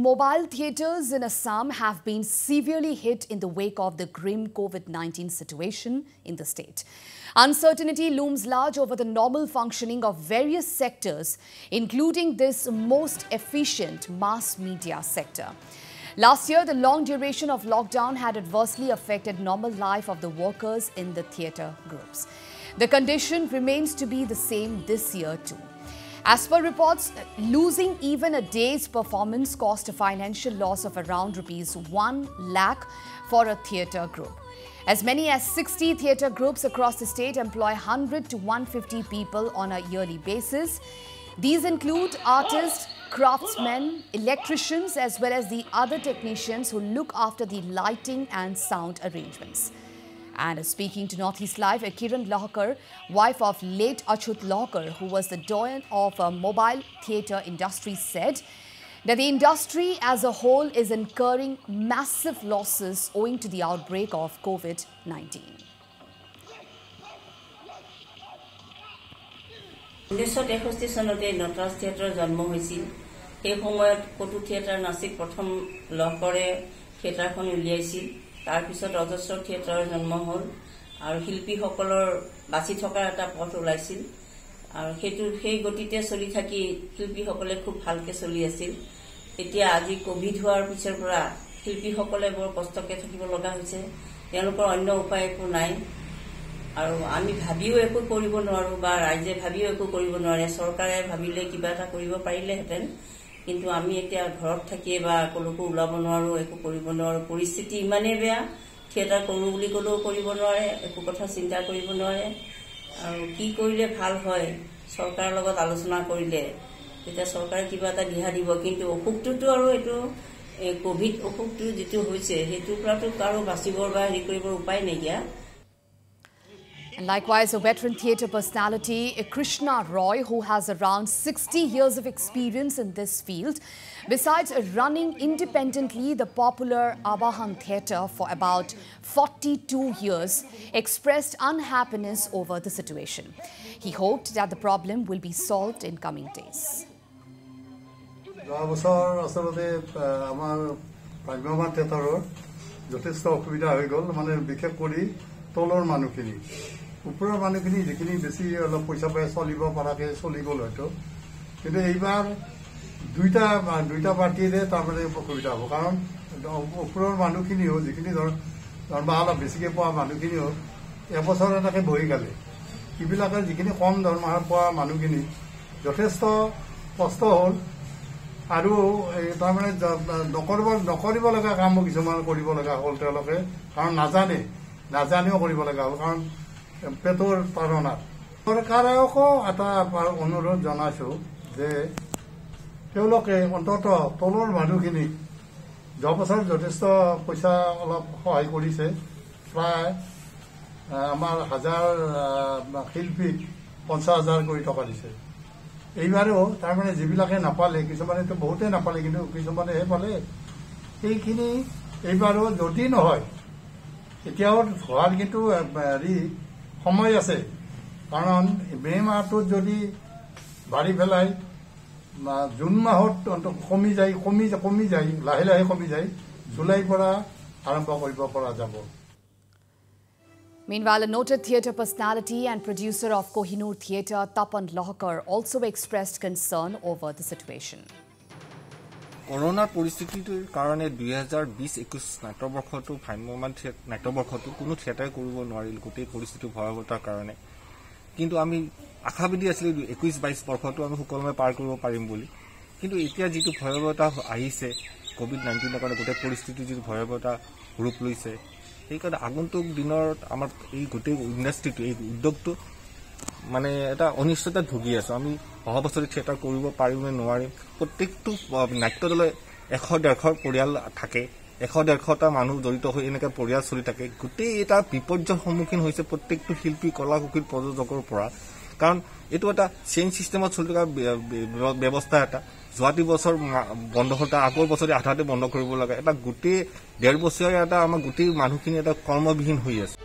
mobile theatres in Assam have been severely hit in the wake of the grim COVID 19 situation in the state. Uncertainty looms large over the normal functioning of various sectors, including this most efficient mass media sector. Last year, the long duration of lockdown had adversely affected normal life of the workers in the theatre groups. The condition remains to be the same this year too. As per reports, losing even a day's performance cost a financial loss of around rupees 1 lakh for a theatre group. As many as 60 theatre groups across the state employ 100 to 150 people on a yearly basis. These include artists, craftsmen, electricians, as well as the other technicians who look after the lighting and sound arrangements. And speaking to Northeast Live, Kiran Lohkar, wife of late Achut Lohkar, who was the doyen of a mobile theatre industry, said that the industry as a whole is incurring massive losses owing to the outbreak of COVID-19. ঊনৈছশ তেষষ্ঠি চনতে নটৰাজ থিয়েটাৰৰ জন্ম হৈছিল সেই সময়ত কটু theatre Nashik প্ৰথম লহকৰে থিয়েটাৰখন উলিয়াইছিল তাৰপিছত অজস্ৰ থিয়েটাৰৰ জন্ম হ'ল আৰু শিল্পীসকলৰ বাচি থকাৰ এটা পথ ওলাইছিল। আৰু সেইটো সেই গতিতে চলি থাকি শিল্পীসকলে খুব ভালকে চলি আছিল। এতিয়া আজি কভিড হোৱাৰ পিছৰ পৰা শিল্পীসকলে বৰ কষ্টকে থাকিব লগা হৈছে। তেওঁলোকৰ অন্য উপায় একো নাই। আৰু আমি ভাবিও একো কৰিব নোৱাৰো বা ৰাইজে ভাবিও একো কৰিব নোৱাৰে। চৰকাৰে ভাবিলে কিবা এটা কৰিব পাৰিলেহেঁতেন। কিন্তু আমি এতিয়া ঘৰত থাকিয়ে বা কলৈকো ওলাব নোৱাৰো একো কৰিব নোৱাৰো। পৰিস্থিতি ইমানেই বেয়া থিয়েটাৰ কৰো বুলি ক'লেও কৰিব নোৱাৰে একো কথা চিন্তা কৰিব নোৱাৰে। আৰু কি কৰিলে ভাল হয় চৰকাৰৰ লগত আলোচনা কৰিলে তেতিয়া চৰকাৰে কিবা এটা দিহা দিব। কিন্তু অসুখটোতো আৰু এইটো এই কভিড অসুখটো যিটো হৈছে সেইটোৰ পৰাতো কাৰো বাচিবৰ বা হেৰি কৰিবৰ উপায় নাইকিয়া। And likewise, a veteran theatre personality, Krishna Roy, who has around 60 years of experience in this field, besides running independently the popular Abahan Theatre for about 42 years, expressed unhappiness over the situation. He hoped that the problem will be solved in coming days. যোৱা বছৰ আচলতে আমাৰ ভ্ৰাম্যমান থিয়েটাৰৰ যথেষ্ট অসুবিধা হৈ গ'ল মানে বিশেষ কৰি তলৰ মানুহখিনি ওপৰৰ মানুহখিনি যিখিনি বেছি অলপ পইচা পাই চলিব পৰাকৈ চলি গ'ল হয়তো। কিন্তু এইবাৰ দুইটা দুইটা পাৰ্টিৰে তাৰমানে অসুবিধা হ'ব। কাৰণ ওপৰৰ মানুহখিনিও যিখিনি ধৰ দৰমহা অলপ বেছিকৈ পোৱা মানুহখিনিও এবছৰ এটাকে বহি গালে। সিবিলাকে যিখিনি কম দৰমহা পোৱা মানুহখিনি যথেষ্ট কষ্ট হ'ল। আৰু তাৰমানে নকৰিব নকৰিব লগা কামো কিছুমান কৰিব লগা হ'ল তেওঁলোকে। কাৰণ নাজানে নাজানিও কৰিব লগা হ'ল। কাৰণ পেটৰ তাৰণাত চৰকাৰকো এটা অনুৰোধ জনাইছো যে তেওঁলোকে অন্তত তলৰ মানুহখিনিক যোৱা বছৰ যথেষ্ট পইচা অলপ সহায় কৰিছে। প্ৰায় আমাৰ হাজাৰ শিল্পীক পঞ্চাছ হাজাৰ কৰি টকা দিছে। এইবাৰো তাৰমানে যিবিলাকে নাপালে কিছুমানেতো বহুতেই নাপালে কিন্তু কিছুমানেহে পালে। সেইখিনি এইবাৰো যদি নহয় এতিয়াও হোৱাৰ কিন্তু হেৰি সময় আছে কাৰণ মে মাহটোত যদি বাঢ়ি পেলাই জুন মাহত কমি যায় কমি কমি যায় লাহে লাহে কমি যায় জুলাইৰ পৰা আৰম্ভ কৰিব পৰা যাব Meanwhile, a noted theatre personality and producer of Kohinoor Theatre, Tapan Lohkar, also expressed concern over the situation. কৰোণাৰ পৰিস্থিতিটোৰ কাৰণে দুহেজাৰ বিছ একৈছ নাট্যবৰ্ষটো ভ্ৰাম্যমান নাট্যবৰ্ষটো কোনো থিয়েটাৰে কৰিব নোৱাৰিল গোটেই পৰিস্থিতি ভয়াৱহতাৰ কাৰণে। কিন্তু আমি আশাবাদী আছিলোঁ একৈছ বাইছ বৰ্ষটো আমি সুকলমে পাৰ কৰিব পাৰিম বুলি। কিন্তু এতিয়া যিটো ভয়াৱহতা আহিছে কভিড নাইণ্টিনৰ কাৰণে গোটেই পৰিস্থিতিৰ যিটো ভয়াৱহতা ৰূপ লৈছে সেইকাৰণে আগন্তুক দিনত আমাৰ এই গোটেই ইণ্ডাষ্ট্ৰিটো এই উদ্যোগটো মানে এটা অনিশ্চয়তাত ভুগি আছো। আমি অহা বছৰে থিয়েটাৰ কৰিব পাৰিম নে নোৱাৰিম প্ৰত্যেকটো নাট্য দলে এশ ডেৰশ পৰিয়াল থাকে। এশ ডেৰশটা মানুহ জড়িত হৈ এনেকৈ পৰিয়াল চলি থাকে। গোটেই এটা বিপৰ্যয়ৰ সন্মুখীন হৈছে প্ৰত্যেকটো শিল্পী কলা কুশীল প্ৰযোজকৰ পৰা। কাৰণ এইটো এটা চেইন ছিষ্টেমত চলি থকা ব্যৱস্থা এটা। যোৱাটি বছৰ বন্ধ হওঁতে আগৰ বছৰে আধাতে বন্ধ কৰিব লাগে। এটা গোটেই ডেৰ বছৰীয়া এটা আমাৰ গোটেই মানুহখিনি এটা কৰ্মবিহীন হৈ আছে।